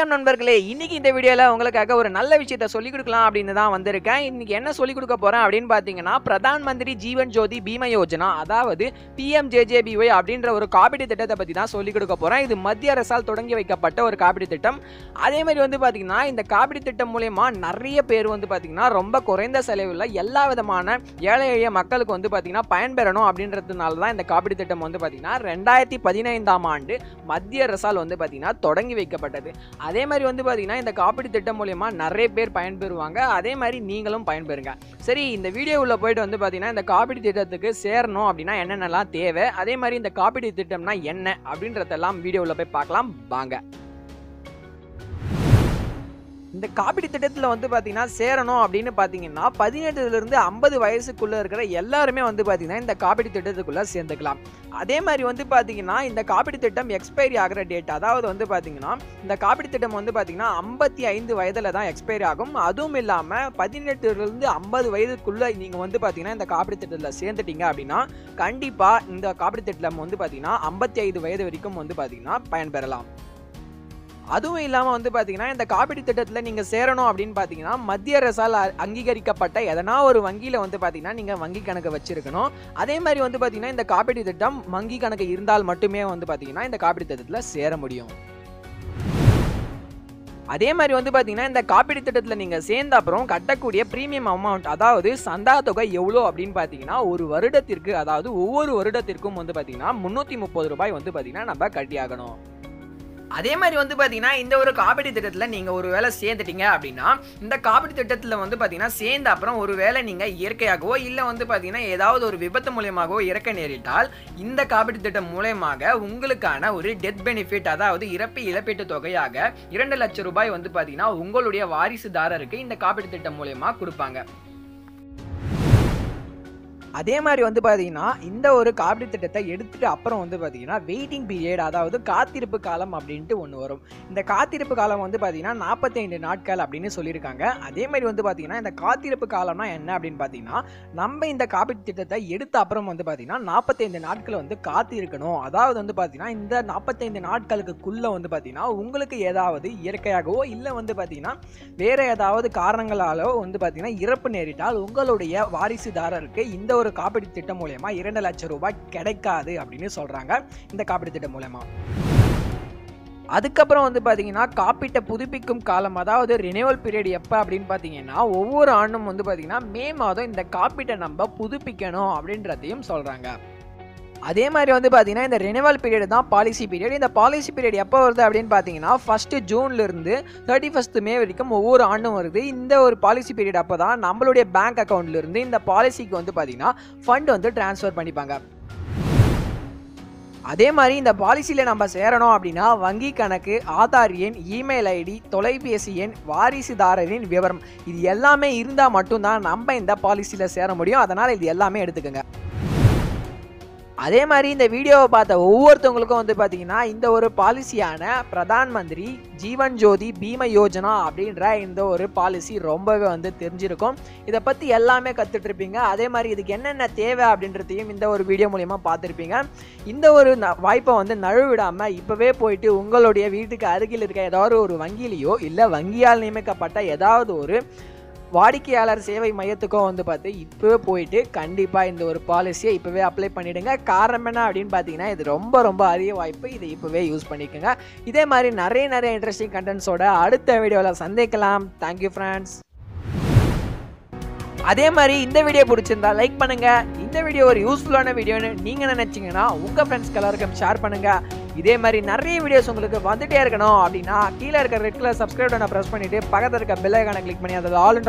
வணக்கம் நண்பர்களே. இன்னைக்கு இந்த வீடியோவில் உங்களுக்காக ஒரு நல்ல விஷயத்த சொல்லிக் கொடுக்கலாம் அப்படின்னு தான் வந்திருக்கேன். இன்னைக்கு என்ன சொல்லிக் கொடுக்க போறேன் அப்படின்னு பார்த்தீங்கன்னா பிரதான் மந்திரி ஜீவன் ஜோதி பீம யோஜனா அதாவது பிஎம்ஜேஜேபிஒய் அப்படின்ற ஒரு காப்பீடு திட்டத்தை பற்றி தான் சொல்லிக் கொடுக்க போகிறேன் இது மத்திய அரசால் தொடங்கி வைக்கப்பட்ட ஒரு காப்பீடு திட்டம். அதே மாதிரி வந்து பார்த்தீங்கன்னா இந்த காப்பீடு திட்டம் மூலயமா நிறைய பேர் வந்து பார்த்தீங்கன்னா ரொம்ப குறைந்த செலவில் எல்லா விதமான ஏழை எளிய மக்களுக்கு வந்து பார்த்தீங்கன்னா பயன்பெறணும் அப்படின்றதுனால தான் இந்த காப்பீடு திட்டம் வந்து பார்த்தீங்கன்னா ரெண்டாயிரத்தி பதினைந்தாம் ஆண்டு மத்திய அரசால் வந்து பார்த்தீங்கன்னா தொடங்கி வைக்கப்பட்டது. அதே மாதிரி வந்து பார்த்தீங்கன்னா இந்த காப்பீடு திட்டம் மூலயமா நிறைய பேர் பயன்பெறுவாங்க. அதே மாதிரி நீங்களும் பயன்பெறுங்க. சரி இந்த வீடியோவில் போயிட்டு வந்து பார்த்தீங்கன்னா இந்த காப்பீடு திட்டத்துக்கு சேரணும் அப்படின்னா என்னென்னலாம் தேவை? அதே மாதிரி இந்த காப்பீடு திட்டம்னா என்ன அப்படின்றதெல்லாம் வீடியோவில் போய் பார்க்கலாம். வாங்க. இந்த காப்பீடு திட்டத்தில் வந்து பார்த்தீங்கன்னா சேரணும் அப்படின்னு பார்த்தீங்கன்னா பதினெட்டுலேருந்து ஐம்பது வயசுக்குள்ளே இருக்கிற எல்லாருமே வந்து பார்த்திங்கன்னா இந்த காப்பீடு திட்டத்துக்குள்ளே சேர்ந்துக்கலாம். அதே மாதிரி வந்து பார்த்தீங்கன்னா இந்த காப்பீடு திட்டம் எக்ஸ்பைரி ஆகிற டேட் அதாவது வந்து பார்த்தீங்கன்னா இந்த காப்பீடு திட்டம் வந்து பார்த்தீங்கன்னா ஐம்பத்தி ஐந்து வயதில் தான் எக்ஸ்பைரி ஆகும். அதுவும் இல்லாமல் பதினெட்டுலேருந்து ஐம்பது வயதுக்குள்ளே நீங்கள் வந்து பார்த்தீங்கன்னா இந்த காப்பீடு திட்டத்தில் சேர்ந்துட்டீங்க அப்படின்னா கண்டிப்பாக இந்த காப்பீடு திட்டம் வந்து பார்த்தீங்கன்னா ஐம்பத்தி ஐந்து வயது வரைக்கும் வந்து பார்த்தீங்கன்னா பயன்பெறலாம். அதுவும் இல்லாமல் வந்து பார்த்தீங்கன்னா இந்த காப்பீடு திட்டத்தில் நீங்கள் சேரணும் அப்படின்னு பார்த்தீங்கன்னா மத்திய அரசால் அங்கீகரிக்கப்பட்ட எதனா ஒரு வங்கியில் வந்து பார்த்தீங்கன்னா நீங்கள் வங்கி கணக்கு வச்சிருக்கணும். அதே மாதிரி வந்து பார்த்தீங்கன்னா இந்த காப்பீடு திட்டம் வங்கி கணக்கு இருந்தால் மட்டுமே வந்து பார்த்தீங்கன்னா இந்த காப்பீடு திட்டத்தில் சேர முடியும். அதே மாதிரி வந்து பார்த்தீங்கன்னா இந்த காப்பீடு திட்டத்தில் நீங்கள் சேர்ந்த அப்புறம் கட்டக்கூடிய ப்ரீமியம் அமௌண்ட் அதாவது சந்தா தொகை எவ்வளோ அப்படின்னு பார்த்தீங்கன்னா ஒரு வருடத்திற்கு அதாவது ஒவ்வொரு வருடத்திற்கும் வந்து பார்த்தீங்கன்னா முந்நூற்றி முப்பது ரூபாய் வந்து பார்த்தீங்கன்னா நம்ம கட்டியாகணும். அதே மாதிரி வந்து பார்த்தீங்கன்னா இந்த ஒரு காப்பீடு திட்டத்தில் நீங்கள் ஒரு வேளை சேர்ந்துட்டீங்க அப்படின்னா இந்த காப்பீடு திட்டத்தில் வந்து பார்த்தீங்கன்னா சேர்ந்த அப்புறம் ஒரு வேளை நீங்கள் இயற்கையாகவோ இல்லை வந்து பார்த்தீங்கன்னா ஏதாவது ஒரு விபத்து மூலியமாகவோ இறக்க நேரிட்டால் இந்த காப்பீடு திட்டம் மூலயமாக உங்களுக்கான ஒரு டெத் பெனிஃபிட் அதாவது இறப்பு இழப்பீட்டு தொகையாக இரண்டு லட்சம் ரூபாய் வந்து பார்த்தீங்கன்னா உங்களுடைய வாரிசுதாரருக்கு இந்த காப்பீடு திட்டம் மூலயமா கொடுப்பாங்க. அதே மாதிரி வந்து பார்த்தீங்கன்னா இந்த ஒரு காப்பீடு திட்டத்தை எடுத்துட்டு அப்புறம் வந்து பார்த்தீங்கன்னா வெயிட்டிங் பீரியட் அதாவது காத்திருப்பு காலம் அப்படின்ட்டு ஒன்று வரும். இந்த காத்திருப்பு காலம் வந்து பார்த்தீங்கன்னா நாற்பத்தைந்து நாட்கள் அப்படின்னு சொல்லியிருக்காங்க. அதே மாதிரி வந்து பார்த்தீங்கன்னா இந்த காத்திருப்பு காலம்னா என்ன அப்படின்னு பார்த்தீங்கன்னா நம்ம இந்த காப்பீடு திட்டத்தை எடுத்த அப்புறம் வந்து பார்த்தீங்கன்னா நாற்பத்தைந்து நாட்கள் வந்து காத்திருக்கணும். அதாவது வந்து பார்த்தீங்கன்னா இந்த நாற்பத்தைந்து நாட்களுக்குள்ளே வந்து பார்த்தீங்கன்னா உங்களுக்கு ஏதாவது இயற்கையாகவோ இல்லை வந்து பார்த்தீங்கன்னா வேறு ஏதாவது காரணங்களாலோ வந்து பார்த்தீங்கன்னா இறப்பு நேரிட்டால் உங்களுடைய வாரிசுதாரருக்கு இந்த ஒரு காப்பீடு திட்டம் மூலயமா இரண்டு லட்சம் ரூபாய் கிடைக்காது அப்படின்னு சொல்றாங்க இந்த காப்பீடு திட்டம் மூலயமா. அதுக்கப்புறம் வந்து பார்த்தீங்கன்னா காப்பீட்டை புதுப்பிக்கும் காலம் அதாவது ரினியூவல் பீரியட் எப்போ அப்படின்னு பார்த்தீங்கன்னா ஒவ்வொரு ஆண்டும் வந்து பார்த்தீங்கன்னா மே மாதம் இந்த காப்பீட்டை நம்ம புதுப்பிக்கணும் அப்படின்றதையும் சொல்கிறாங்க அதே மாதிரி வந்து பார்த்தீங்கன்னா இந்த ரினிவல் பீரியட் தான் பாலிசி பீரியட் இந்த பாலிசி பீரியட் எப்போ வருது அப்படின்னு பார்த்தீங்கன்னா ஃபஸ்ட்டு ஜூன்லேருந்து தேர்ட்டி ஃபஸ்ட் மே வரைக்கும் ஒவ்வொரு ஆண்டும் வருது. இந்த ஒரு பாலிசி பீரியட் அப்போ தான் நம்மளுடைய பேங்க் அக்கௌண்ட்லேருந்து இந்த பாலிசிக்கு வந்து பார்த்தீங்கன்னா ஃபண்ட் வந்து ட்ரான்ஸ்ஃபர் பண்ணிப்பாங்க. அதே மாதிரி இந்த பாலிசியில் நம்ம சேரணும் அப்படின்னா வங்கி கணக்கு ஆதார் எண் இமெயில் ஐடி தொலைபேசி எண் வாரிசுதாரரின் விவரம். இது எல்லாமே இருந்தால் மட்டும்தான் நம்ம இந்த பாலிசியில் சேர முடியும். அதனால் இது எல்லாமே எடுத்துக்கோங்க. அதே மாதிரி இந்த வீடியோவை பார்த்த ஒவ்வொருத்தவங்களுக்கும் வந்து பார்த்தீங்கன்னா இந்த ஒரு பாலிசியான பிரதான் மந்திரி ஜீவன் ஜோதி பீம யோஜனா அப்படின்ற இந்த ஒரு பாலிசி ரொம்பவே வந்து தெரிஞ்சிருக்கும். இதை பற்றி எல்லாமே கற்றுட்ருப்பீங்க அதே மாதிரி இதுக்கு என்னென்ன தேவை அப்படின்றதையும் இந்த ஒரு வீடியோ மூலயமா பார்த்துருப்பீங்க. இந்த ஒரு வாய்ப்பை வந்து நழுவிடாமல் இப்போவே போயிட்டு உங்களுடைய வீட்டுக்கு அருகில் இருக்க ஏதாவது ஒரு வங்கியிலையோ இல்லை வங்கியால் நியமிக்கப்பட்ட ஏதாவது ஒரு வாடிக்கையாளர் சேவை மையத்துக்கும் வந்து பார்த்து இப்போவே போயிட்டு கண்டிப்பாக இந்த ஒரு பாலிசியை இப்போவே அப்ளை பண்ணிவிடுங்க காரணம் என்ன அப்படின்னு பார்த்தீங்கன்னா இது ரொம்ப ரொம்ப அரிய வாய்ப்பு. இதை இப்போவே யூஸ் பண்ணிக்கோங்க. இதே மாதிரி நிறைய நிறைய இன்ட்ரெஸ்டிங் கண்டென்ட்ஸோட அடுத்த வீடியோவில் சந்திக்கலாம். தேங்க்யூ ஃப்ரெண்ட்ஸ் அதே மாதிரி இந்த வீடியோ பிடிச்சிருந்தா லைக் பண்ணுங்க. இந்த வீடியோ ஒரு யூஸ்ஃபுல்லான வீடியோன்னு நீங்க நினைச்சீங்கன்னா உங்க ஃப்ரெண்ட்ஸ்க்கு எல்லாருக்கும் ஷேர் பண்ணுங்க. இதே மாதிரி நிறைய வீடியோஸ் உங்களுக்கு வந்துட்டே இருக்கணும் அப்படின்னா கீழே இருக்க ரெட் கலர் சப்ஸ்கிரைப் பண்ண ப்ரெஸ் பண்ணிட்டு பக்கத்தில் இருக்க பெல் ஐக்கானை கிளிக் பண்ணி அதில் ஆல்